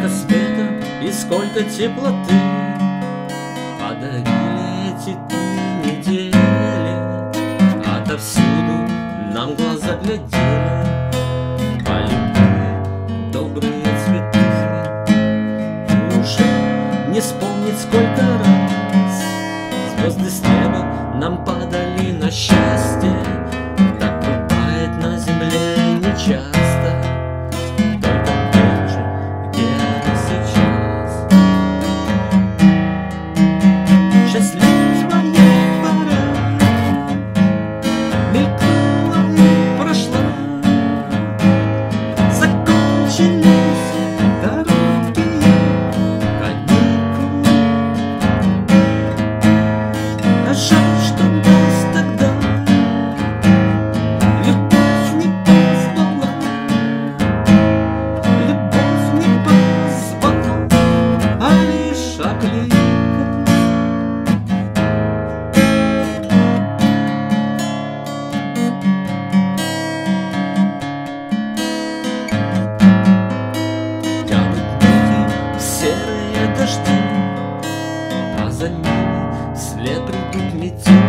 Сколько света и сколько теплоты Подарили эти дни недели. Отовсюду нам глаза глядели Полюбили добрые цветы. И уже не вспомнить сколько раз Звезды с неба нам падали на счастье. Так бывает на земле не часто за ними Следом тут метель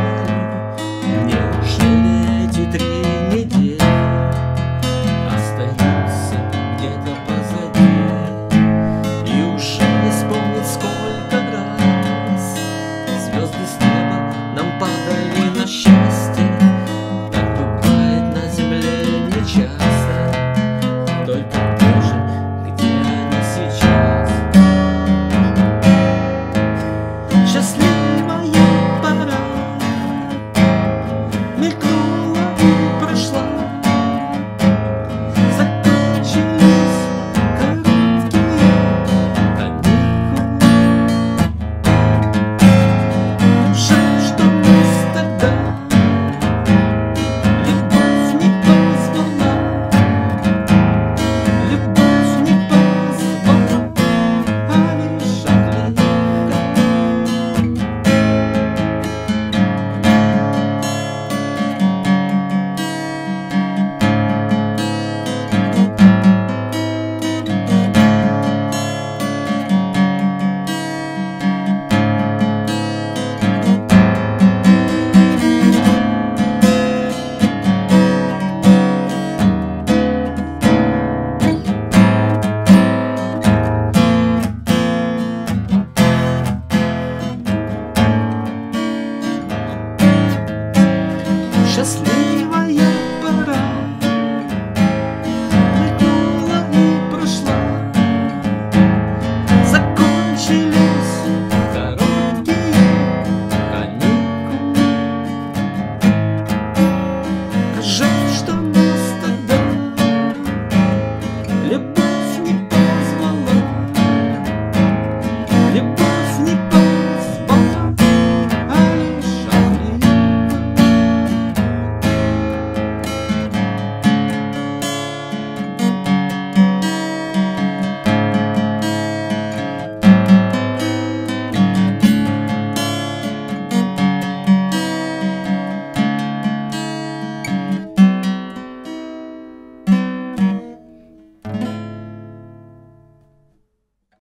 just leave.